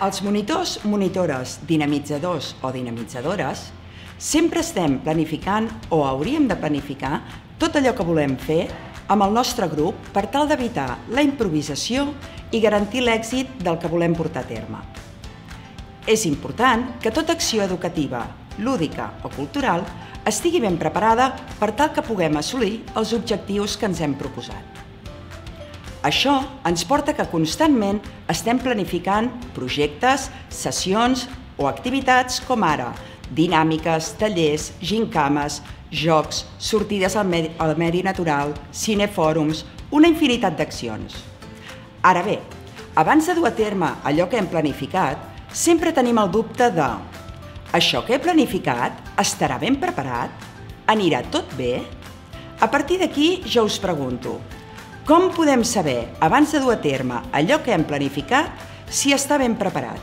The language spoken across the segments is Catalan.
Els monitors, monitores, dinamitzadors o dinamitzadores sempre estem planificant o hauríem de planificar tot allò que volem fer amb el nostre grup per tal d'evitar la improvisació i garantir l'èxit del que volem portar a terme. És important que tota acció educativa, lúdica o cultural estigui ben preparada per tal que puguem assolir els objectius que ens hem proposat. Això ens porta que constantment estem planificant projectes, sessions o activitats com ara dinàmiques, tallers, gincames, jocs, sortides al medi, al medi natural, cinefòrums, una infinitat d'accions. Ara bé, abans de dur a terme allò que hem planificat, sempre tenim el dubte de això que he planificat estarà ben preparat? Anirà tot bé? A partir d'aquí ja us pregunto, com podem saber, abans de dur a terme allò que hem planificat, si està ben preparat?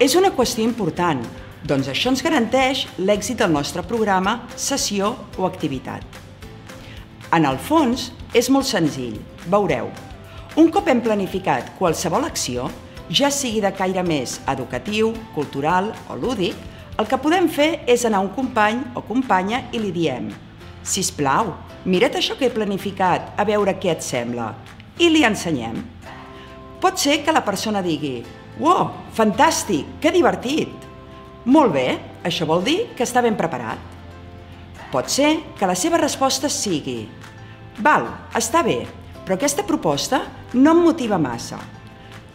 És una qüestió important, doncs això ens garanteix l'èxit del nostre programa, sessió o activitat. En el fons, és molt senzill, veureu. Un cop hem planificat qualsevol acció, ja sigui de caire més educatiu, cultural o lúdic, el que podem fer és anar a un company o companya i li diem «Si plau, mira't això que he planificat, a veure què et sembla. I li ensenyem. Pot ser que la persona digui «Wow, fantàstic, que divertit!» Molt bé, això vol dir que està ben preparat. Pot ser que la seva resposta sigui «Val, està bé, però aquesta proposta no em motiva massa.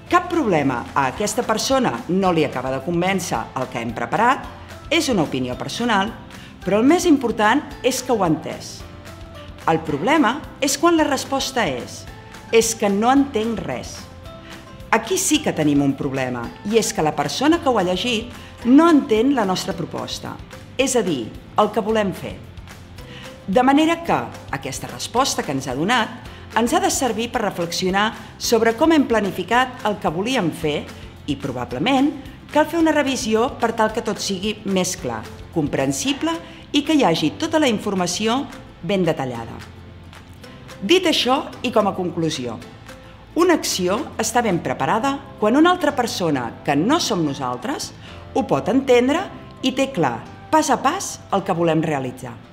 Cap problema, a aquesta persona no li acaba de convèncer el que hem preparat, és una opinió personal, però el més important és que ho ha entès. El problema és quan la resposta és és que no entenc res. Aquí sí que tenim un problema, i és que la persona que ho ha llegit no entén la nostra proposta, és a dir, el que volem fer. De manera que aquesta resposta que ens ha donat ens ha de servir per reflexionar sobre com hem planificat el que volíem fer i, probablement, cal fer una revisió per tal que tot sigui més clar, comprensible i que hi hagi tota la informació ben detallada. Dit això, i com a conclusió, una acció està ben preparada quan una altra persona, que no som nosaltres, ho pot entendre i té clar, pas a pas, el que volem realitzar.